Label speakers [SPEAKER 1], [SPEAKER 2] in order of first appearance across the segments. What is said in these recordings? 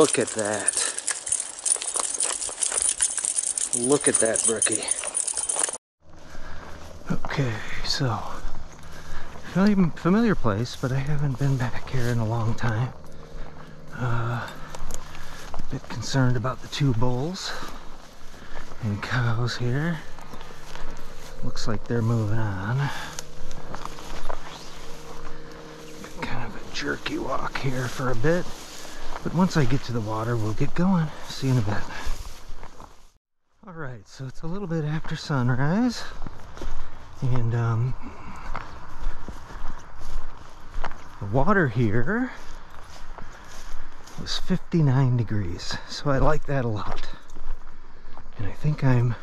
[SPEAKER 1] Look at that. Look at that brookie. Okay, so familiar, familiar place, but I haven't been back here in a long time. Uh, a bit concerned about the two bulls and cows here. Looks like they're moving on. Kind of a jerky walk here for a bit. But once I get to the water, we'll get going. See you in a bit. All right, so it's a little bit after sunrise. And um, the water here was 59 degrees. So I like that a lot. And I think I'm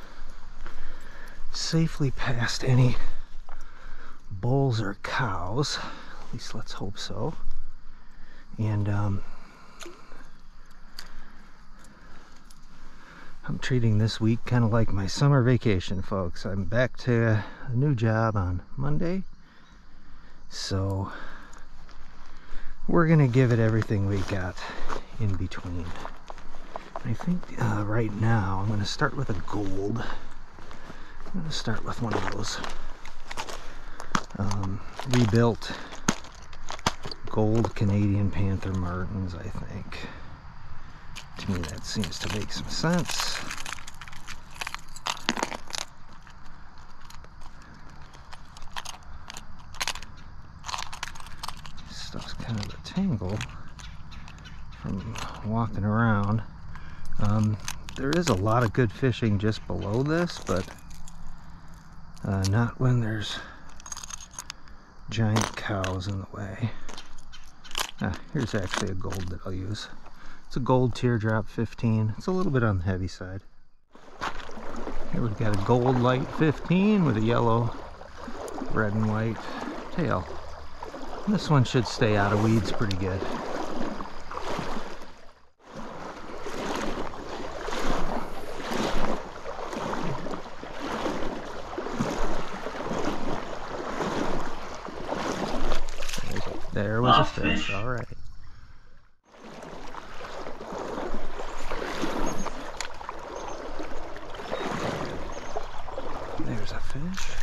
[SPEAKER 1] safely past any bulls or cows. At least let's hope so. And um, I'm treating this week kind of like my summer vacation, folks. I'm back to a new job on Monday. So we're going to give it everything we got in between. I think uh, right now I'm going to start with a gold. I'm going to start with one of those um, rebuilt gold Canadian Panther Martins, I think. To me that seems to make some sense. Stuff's kind of a tangle from walking around. Um, there is a lot of good fishing just below this, but uh, not when there's giant cows in the way. Ah, here's actually a gold that I'll use. It's a gold teardrop 15. It's a little bit on the heavy side. Here we've got a gold light 15 with a yellow, red and white tail. This one should stay out of weeds pretty good. There was a ah, fish, all right. There's a fish.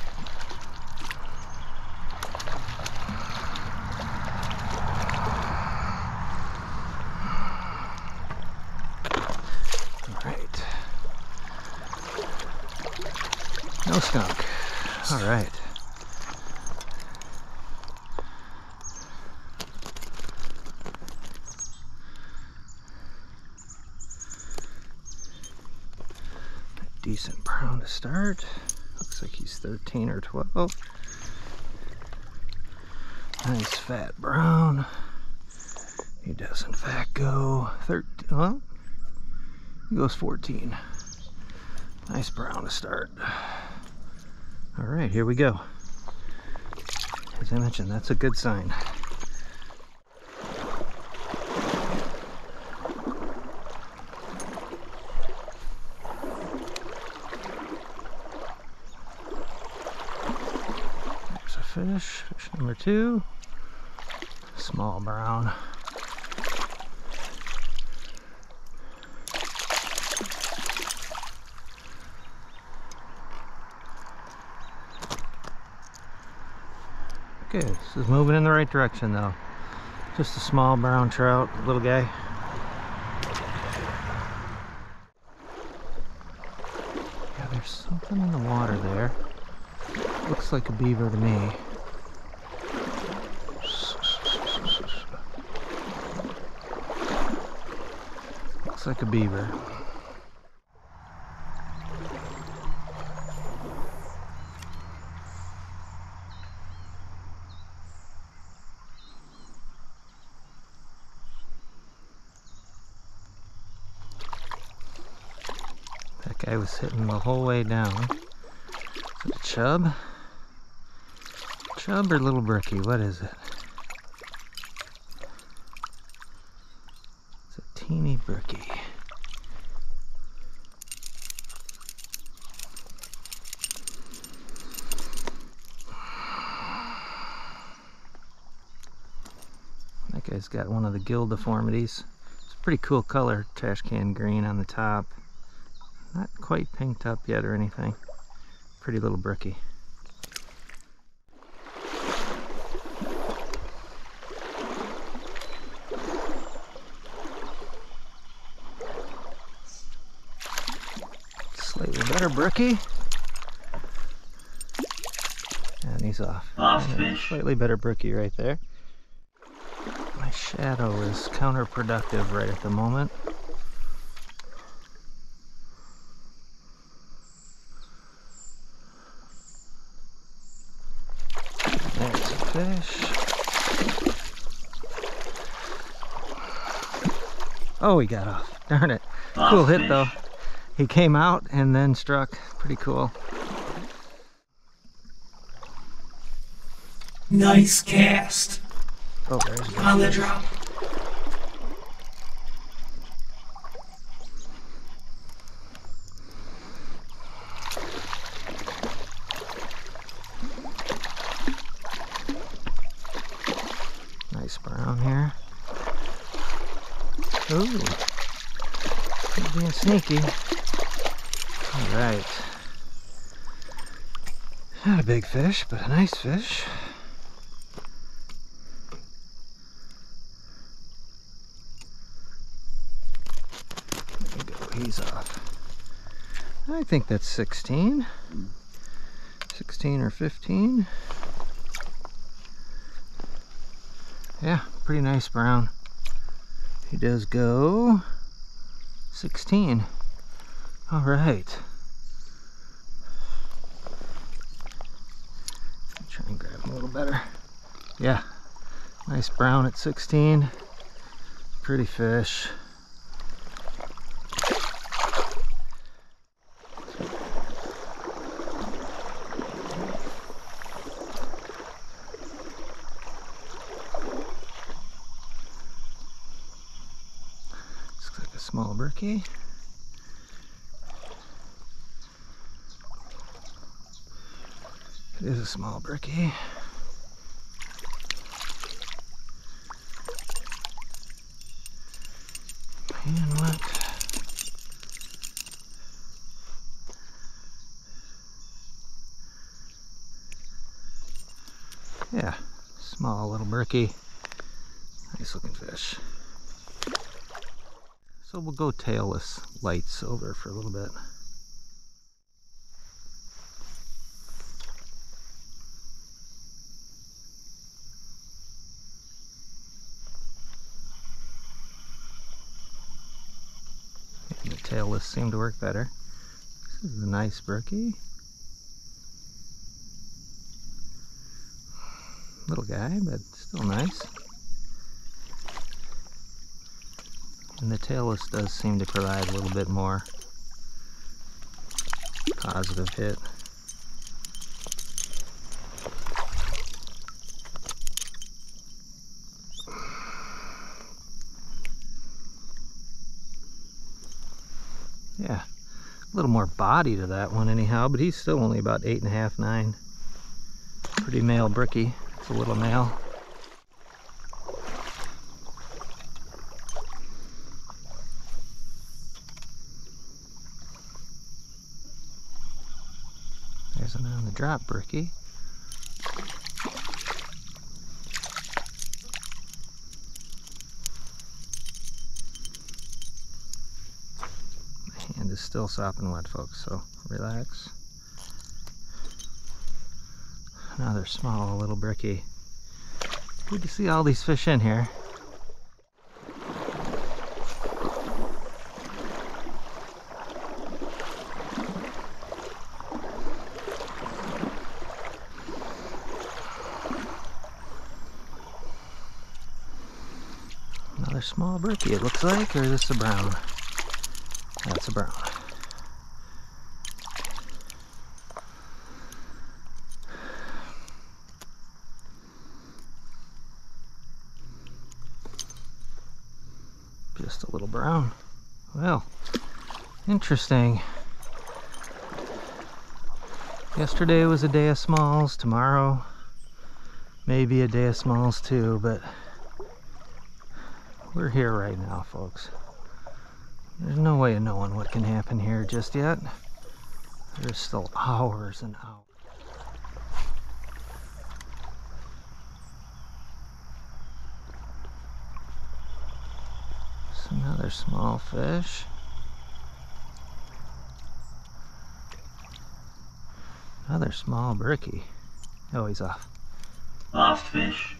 [SPEAKER 1] All right. No skunk. All right. decent brown to start. Looks like he's 13 or 12. Nice fat brown. He does in fact go 13, well, he goes 14. Nice brown to start. All right, here we go. As I mentioned, that's a good sign. There's a fish, fish number two. Small brown. This is moving in the right direction though. Just a small brown trout, little guy. Yeah, there's something in the water there. Looks like a beaver to me. Looks like a beaver. Was hitting the whole way down. Is it a chub? Chub or little brookie? What is it? It's a teeny brookie. That guy's got one of the gill deformities. It's a Pretty cool color, trash can green on the top. Not quite pinked up yet or anything. Pretty little brookie. Slightly better brookie. And he's off.
[SPEAKER 2] Off fish.
[SPEAKER 1] Slightly better brookie right there. My shadow is counterproductive right at the moment. There's a fish. Oh, he got off. Darn it.
[SPEAKER 2] Off
[SPEAKER 1] Cool hit
[SPEAKER 2] fish.
[SPEAKER 1] though. He came out and then struck. Pretty cool.
[SPEAKER 2] Nice cast
[SPEAKER 1] Oh, there's
[SPEAKER 2] on the drop.
[SPEAKER 1] nice brown here. Ooh. He's being sneaky. All right. Not a big fish, but a nice fish. There we go, he's off. I think that's 16. 16 or 15. Yeah, pretty nice brown. He does go 16. All right. Try and grab him a little better. Yeah, nice brown at 16. Pretty fish. Looks like a small brookie. It is a small brookie. And? Yeah, small little brookie. Nice looking fish. So we'll go tailless lights over for a little bit. And the tailless seem to work better. This is a nice brookie. Little guy, but still nice. And the tailless does seem to provide a little bit more positive hit. More body to that one anyhow, but he's still only about eight and a half, nine. Pretty male brookie. It's a little male. There's an on the drop brookie. My hand is still sopping wet, folks, so relax. Another small little bricky. Good to see all these fish in here. Another small brookie, it looks like, or is this a brown? That's a brown. Just a little brown. Well, interesting. Yesterday was a day of smalls, tomorrow maybe a day of smalls too, but we're here right now, folks. There's no way of knowing what can happen here just yet. There's still hours and hours. Another small fish. Another small bricky. Oh, he's off.
[SPEAKER 2] Lost fish.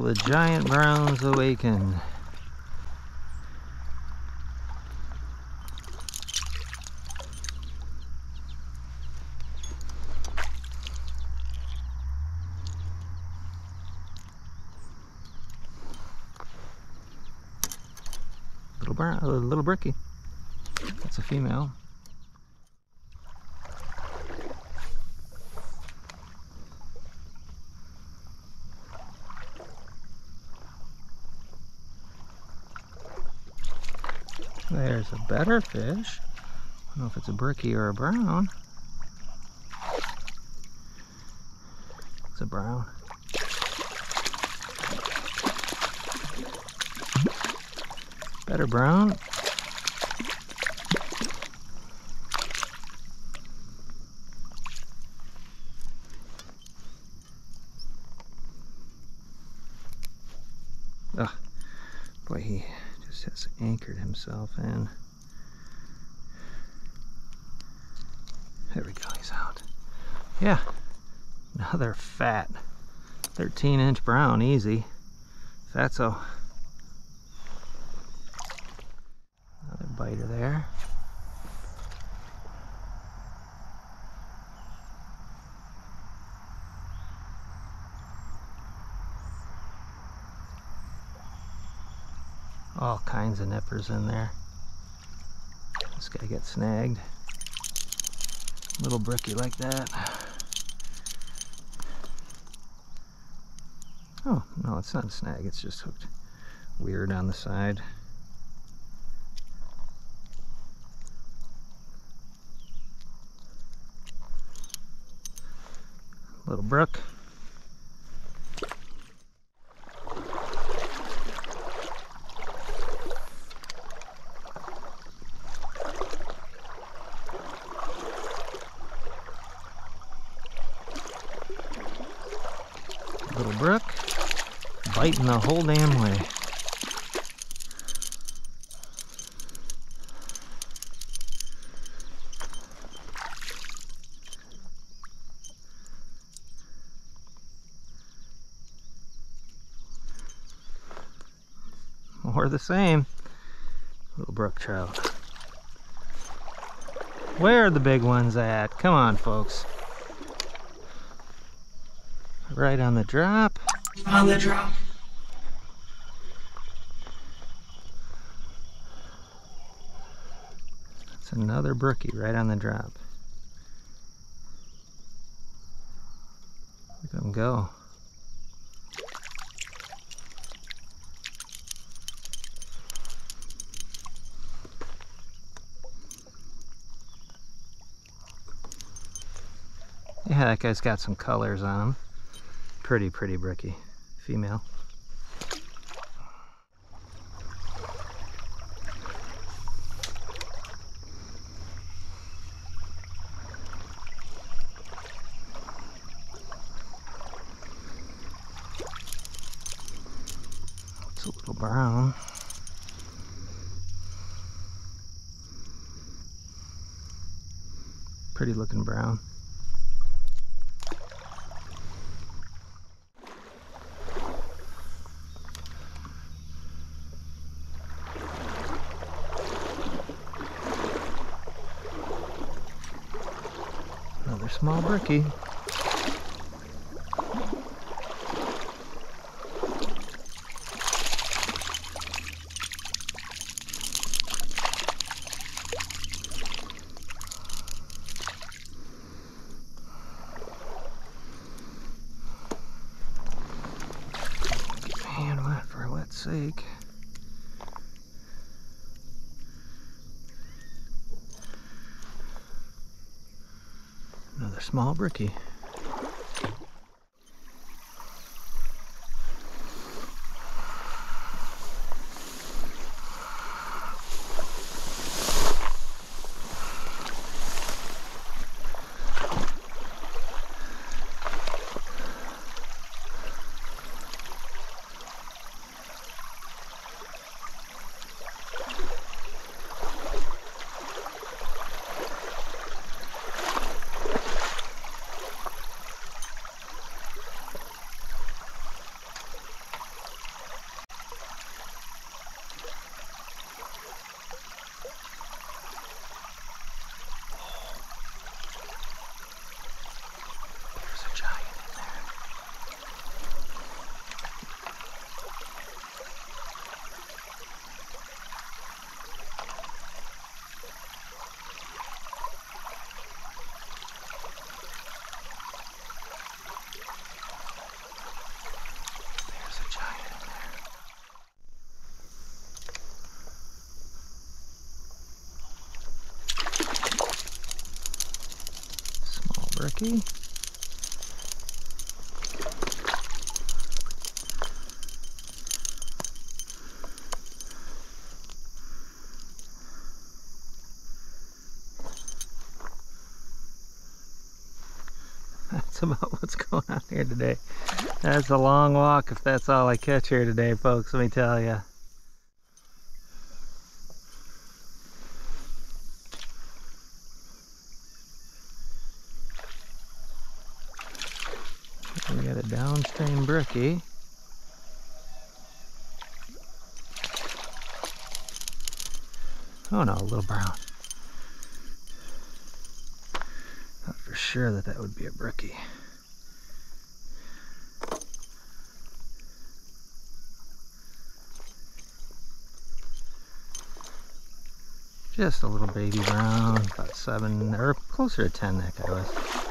[SPEAKER 1] Will the giant browns awaken? Little brown, uh, little bricky. That's a female. There's a better fish. I don't know if it's a bricky or a brown. It's a brown. Better brown. Ugh, boy, he just has anchored himself in. There we go, he's out. Yeah, another fat 13 inch brown, easy. Fatso. Another biter there. All kinds of nippers in there. This guy gets snagged. Little bricky like that. Oh, no, it's not a snag. It's just hooked weird on the side. Little brook. Little brook. Biting the whole damn way. More the same. Little brook trout. Where are the big ones at? Come on, folks. Right on the drop.
[SPEAKER 2] On the drop.
[SPEAKER 1] It's another brookie right on the drop. Look at him go. Yeah, that guy's got some colors on him. Pretty, pretty brookie. Female. It's a little brown. Pretty looking brown. Another small brookie. Another Brickie. That's about what's going on here today. That's a long walk if that's all I catch here today, folks, let me tell you. We got a downstream brookie. Oh no, a little brown. Thought for sure that that would be a brookie. Just a little baby brown, about seven or closer to ten that guy was.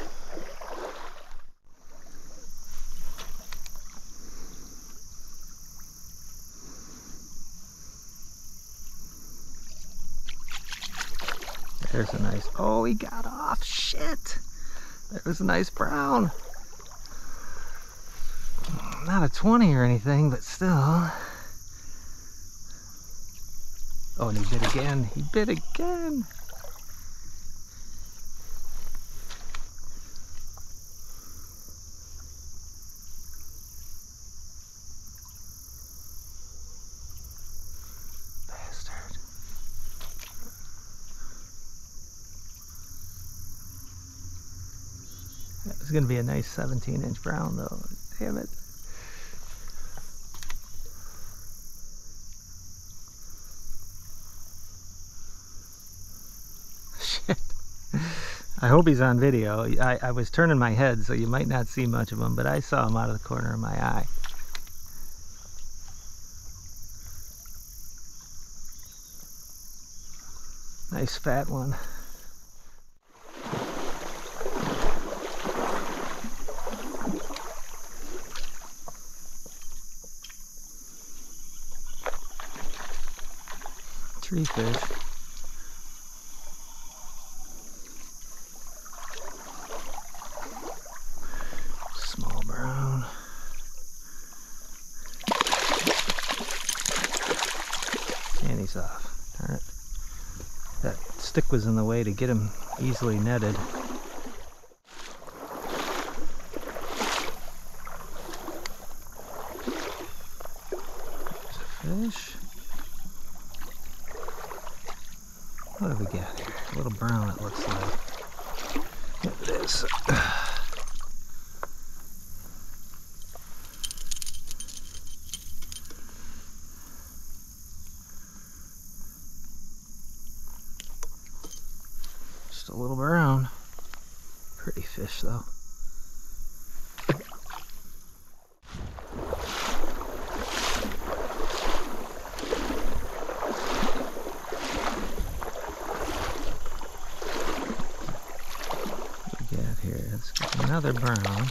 [SPEAKER 1] There's a nice, oh, he got off, shit. There was a nice brown. Not a 20 or anything, but still. Oh, and he bit again. He bit again. Was going to be a nice 17 inch brown though. Damn it. Shit. I hope he's on video. I, I was turning my head, so you might not see much of him, but I saw him out of the corner of my eye. Nice fat one. Tree fish. Small brown. And he's off. Darn it. That stick was in the way to get him easily netted. There's a fish. What have we got here? A little brown it looks like. Yep, it is. Just a little brown. Pretty fish though. What we got here? Get another. Brown.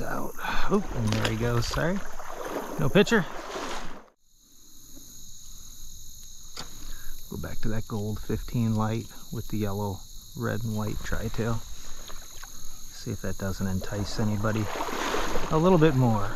[SPEAKER 1] Out. Oh, and there he goes. Sorry. No picture. Go back to that gold 15 light with the yellow, red, and white tri-tail. See if that doesn't entice anybody a little bit more.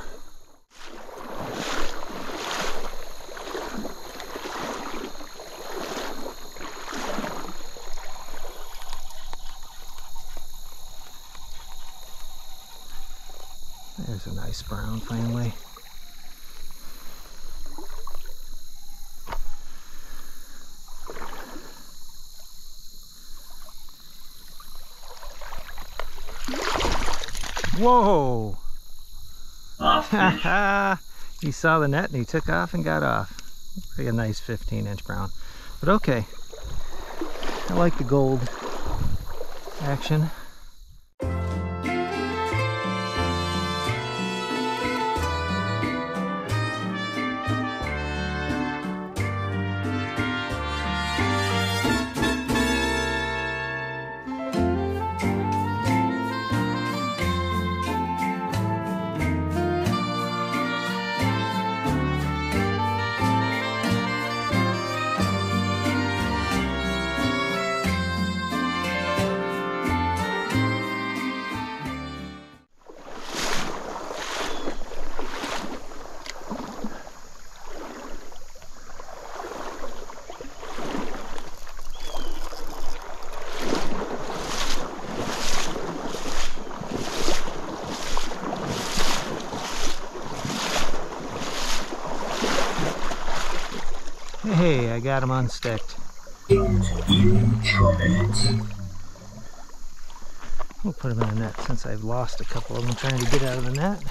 [SPEAKER 1] There's a nice brown finally. Whoa!
[SPEAKER 2] Off
[SPEAKER 1] he saw the net and he took off and got off. Looks like a nice 15 inch brown. But okay. I like the gold action. Got them unsticked. We'll put them in a net since I've lost a couple of them trying to get out of the net.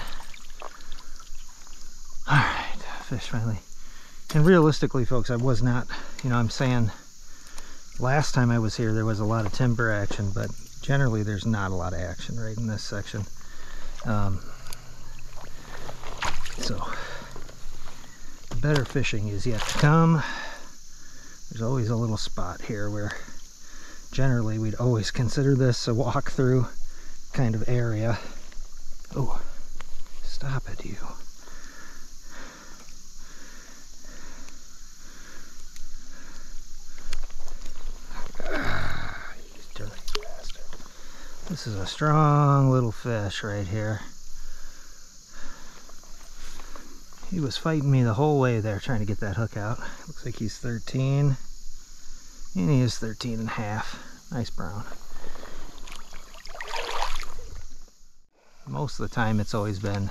[SPEAKER 1] Alright, fish finally. And realistically, folks, I was not, you know, I'm saying last time I was here there was a lot of timber action, but generally there's not a lot of action right in this section. Um, so, better fishing is yet to come. There's always a little spot here where generally we'd always consider this a walk-through kind of area. Oh, stop it, you. This is a strong little fish right here. He was fighting me the whole way there trying to get that hook out. Looks like he's 13. And he is 13 and a half. Nice brown. Most of the time it's always been,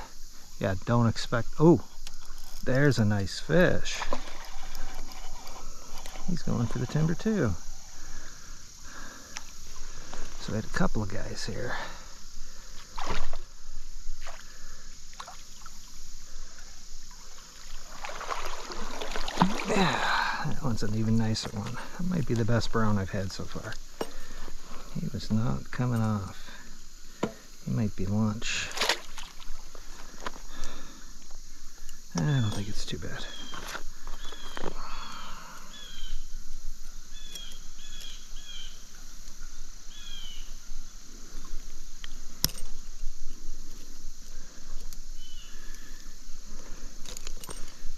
[SPEAKER 1] yeah, don't expect, oh, there's a nice fish. He's going for the timber too. So we had a couple of guys here. Yeah, that one's an even nicer one. That might be the best brown I've had so far. He was not coming off. He might be lunch. I don't think it's too bad.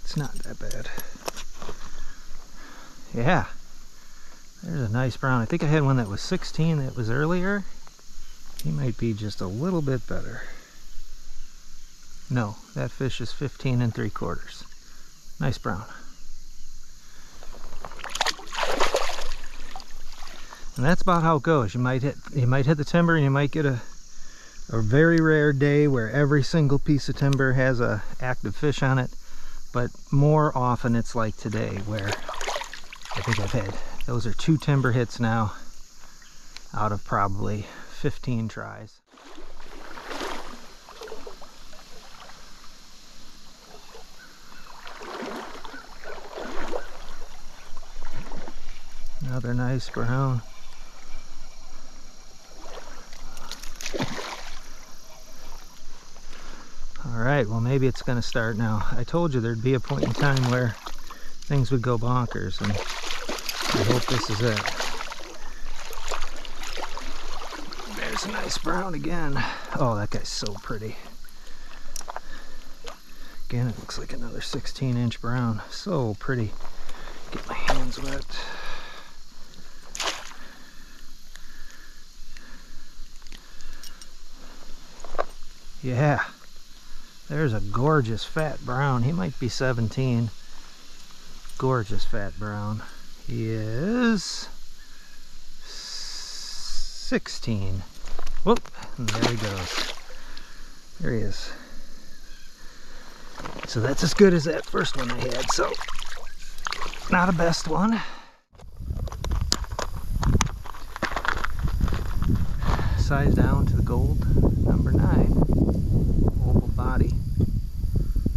[SPEAKER 1] It's not that bad. Yeah. There's a nice brown. I think I had one that was 16 that was earlier. He might be just a little bit better. No, that fish is 15 and 3 quarters. Nice brown. And that's about how it goes. You might hit you might hit the timber and you might get a a very rare day where every single piece of timber has a active fish on it. But more often it's like today where I think I've had those are two timber hits now out of probably 15 tries. Another nice brown. All right, well maybe it's gonna start now. I told you there'd be a point in time where things would go bonkers and I hope this is it. There's a nice brown again. Oh, that guy's so pretty. Again, It looks like another 16 inch brown. So pretty. Get my hands wet. Yeah, there's a gorgeous fat brown. He might be 17. Gorgeous fat brown. Is 16. Whoop, there he goes. There he is. So that's as good as that first one I had, so not a best one. Size down to the gold, number nine, oval body.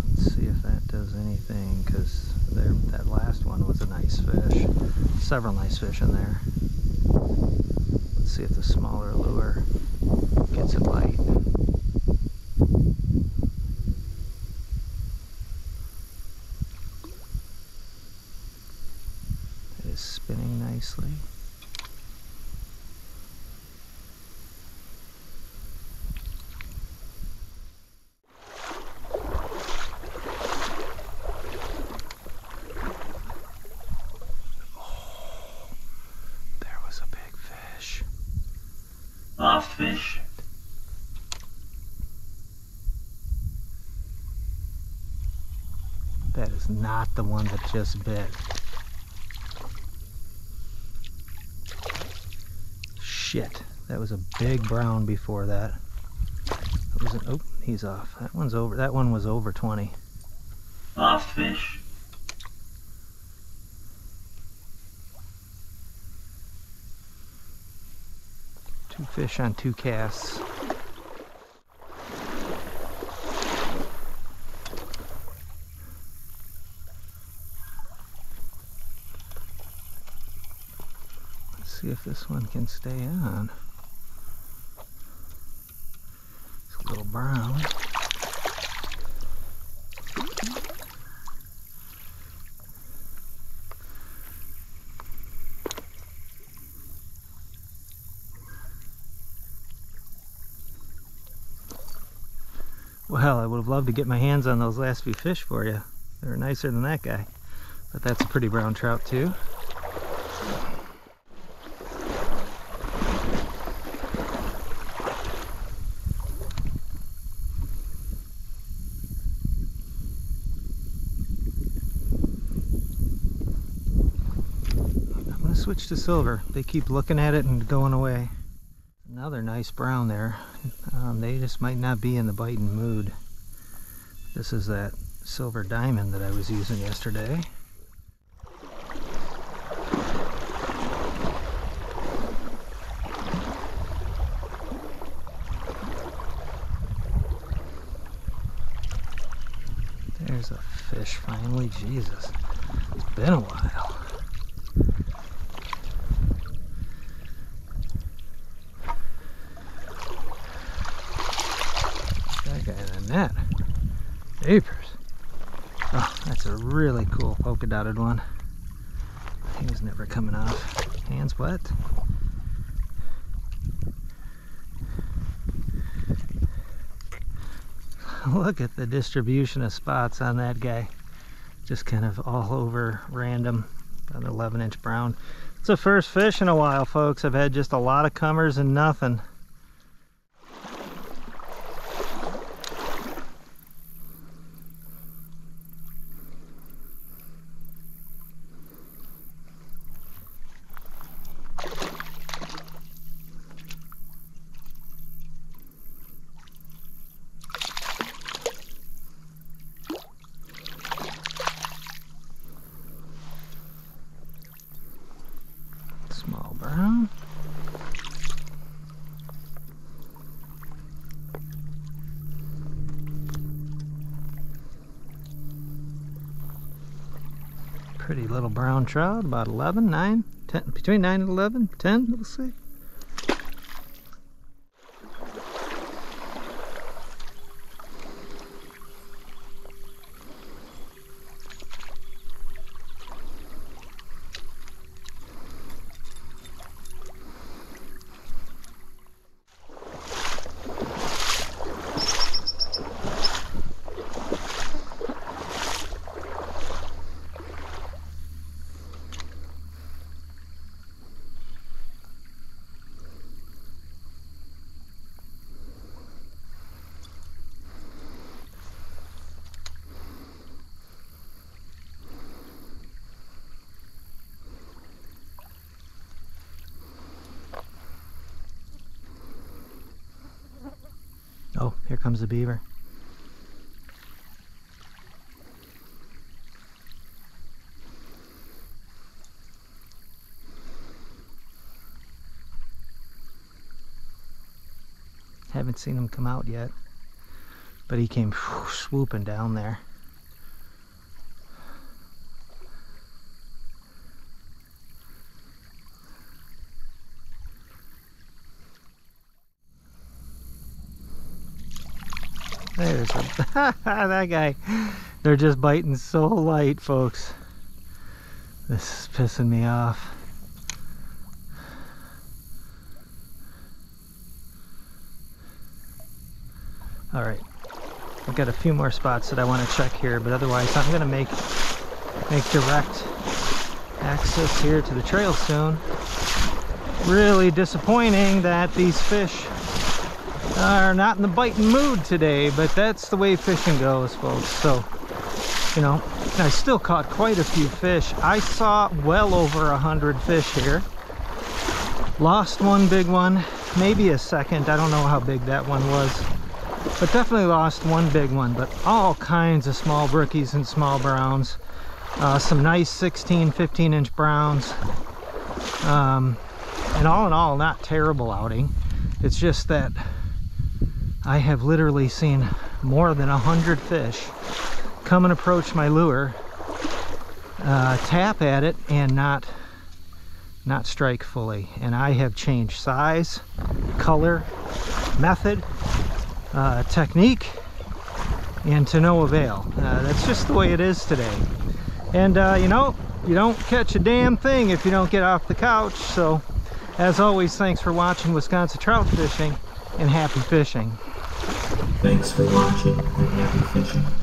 [SPEAKER 1] Let's see if that does anything, because that last one was a nice fish. Several nice fish in there. Let's see if the smaller lure gets it light. It is spinning nicely. There was a big fish.
[SPEAKER 2] Last fish.
[SPEAKER 1] That is not the one that just bit. Shit, that was a big brown before that. That was an, oh, he's off. That one's over. That one was over 20.
[SPEAKER 2] Last fish.
[SPEAKER 1] Fish on two casts. Let's see if this one can stay on. It's a little brown. Well, I would have loved to get my hands on those last few fish for you. They're nicer than that guy. But that's a pretty brown trout too. Switch to silver. They keep looking at it and going away. Another nice brown there. Um, they just might not be in the biting mood. This is that silver diamond that I was using yesterday. There's a fish finally. Jesus. It's been a while. That. Jeepers. Oh, that's a really cool polka dotted one. He's never coming off. Hands wet. Look at the distribution of spots on that guy. Just kind of all over random. An 11 inch brown. It's the first fish in a while, folks. I've had just a lot of comers and nothing. Small brown. Pretty little brown trout, about 11, 9, 10, between 9 and 11, 10, we'll see. Comes the beaver. Haven't seen him come out yet, but he came swooping down there. That guy. They're just biting so light, folks. This is pissing me off. All right, I've got a few more spots that I want to check here, but otherwise I'm gonna make make direct access here to the trail soon. Really disappointing that these fish are not in the biting mood today, but that's the way fishing goes, folks. So, you know, I still caught quite a few fish. I saw well over a hundred fish here. Lost one big one, maybe a second. I don't know how big that one was, but definitely lost one big one. But all kinds of small brookies and small browns. Uh, some nice 16, 15 inch browns. Um, and all in all, not terrible outing. It's just that I have literally seen more than a hundred fish come and approach my lure, uh, tap at it, and not not strike fully. And I have changed size, color, method, uh, technique, and to no avail. Uh, that's just the way it is today. And uh, you know, you don't catch a damn thing if you don't get off the couch. So, as always, thanks for watching Wisconsin Trout Fishing and happy fishing.
[SPEAKER 2] Thanks for watching and happy fishing.